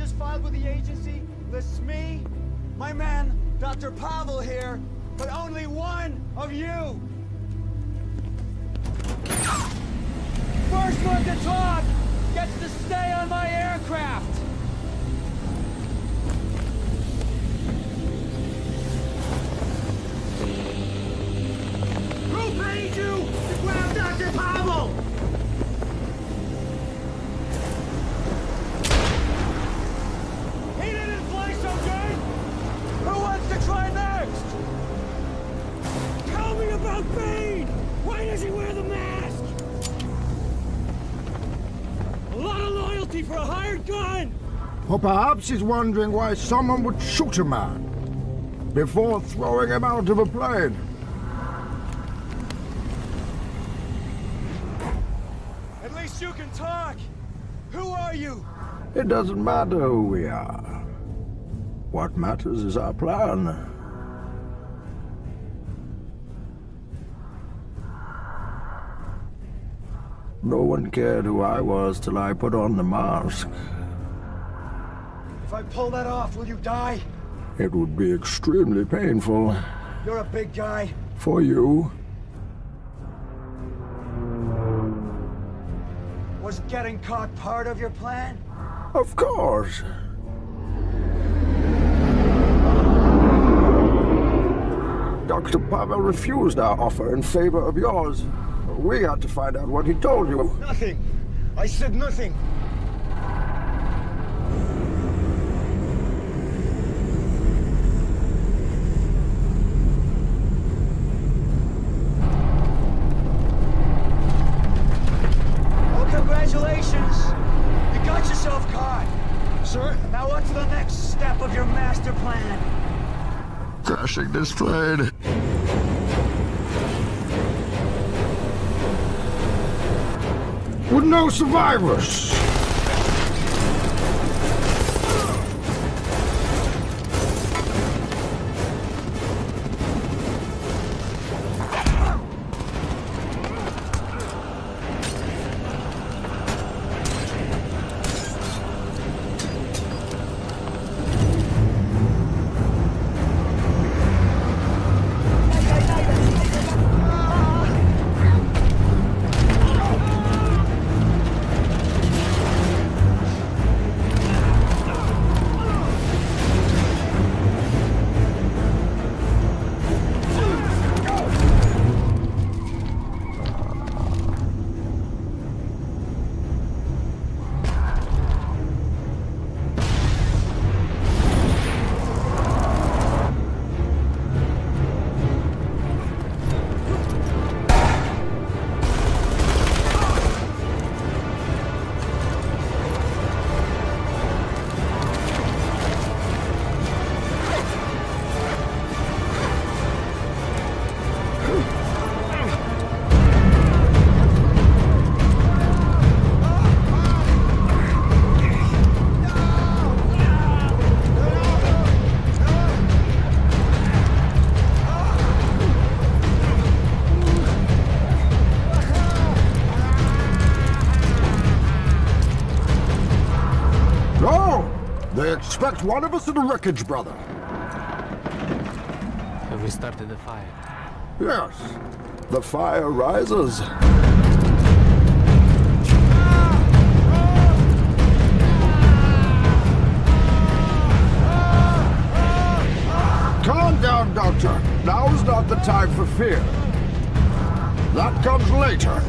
just filed with the agency lists me, my man, Dr. Pavel here, but only one of you! First one to talk gets to stay on my aircraft! Gun! Or perhaps he's wondering why someone would shoot a man before throwing him out of a plane. At least you can talk! Who are you? It doesn't matter who we are. What matters is our plan. No one cared who I was till I put on the mask. If I pull that off, will you die? It would be extremely painful You're a big guy. for you. Was getting caught part of your plan? Of course. Dr. Pavel refused our offer in favor of yours. We had to find out what he told you. Nothing. I said nothing. Sir? Now what's the next step of your master plan? Crashing this plane. With no survivors. They expect one of us in the wreckage, brother. Have we started the fire? Yes. The fire rises. Calm down, Doctor. Now's not the time for fear. That comes later.